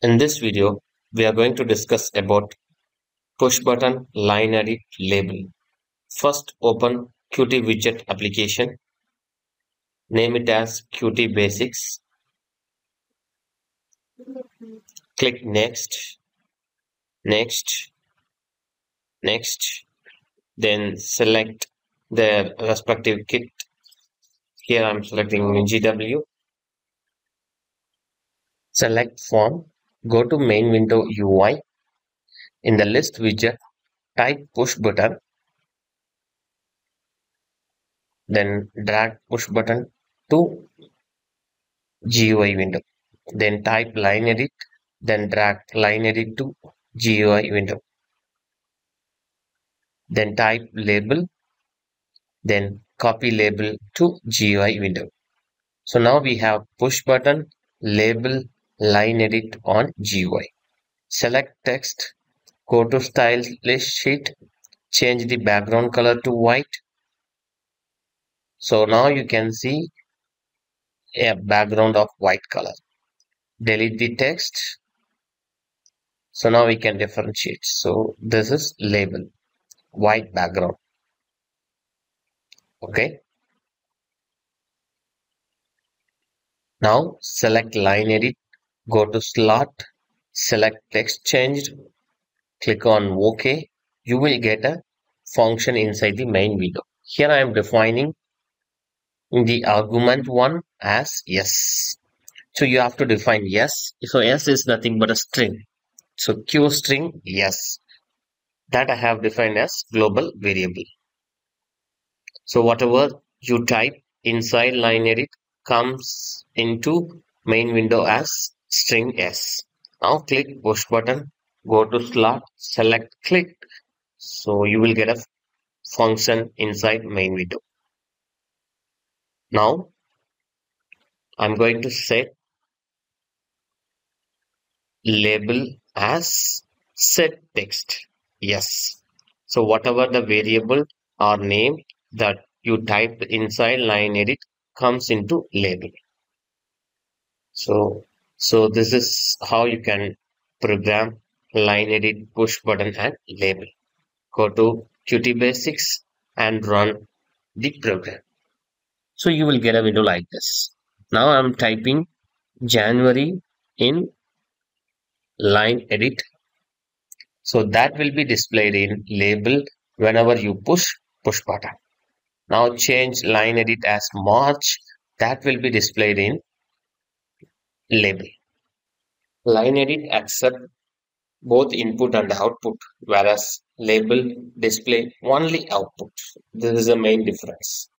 In this video, we are going to discuss about push button line edit label. First, open Qt widget application. Name it as Qt Basics. Click Next, Next, Next. Then select the respective kit. Here I'm selecting GW. Select form Go to main window UI. In the list widget, type push button. Then drag push button to GUI window. Then type line edit. Then drag line edit to GUI window. Then type label. Then copy label to GUI window. So now we have push button, label, line edit on GUI. Select text, go to style list sheet, change the background color to white. So now you can see a background of white color. Delete the text. So now we can differentiate. So this is label, white background. Okay. Now select line edit Go to slot, select text changed, click on OK. You will get a function inside the main window. Here I am defining the argument one as yes. So you have to define yes. So yes is nothing but a string. So QString yes. That I have defined as global variable. So whatever you type inside line edit comes into main window as string s. Now click push button, go to slot, select click. So you will get a function inside main window. Now I'm going to set label as set text. Yes. So whatever the variable or name that you type inside line edit comes into label. So so this is how you can program line edit push button and label. Go to Qt Basics and run the program. So you will get a window like this. Now I'm typing January in line edit. So that will be displayed in label whenever you push push button. Now change line edit as March. That will be displayed in label. Line edit accept both input and output, whereas label display only output. This is the main difference.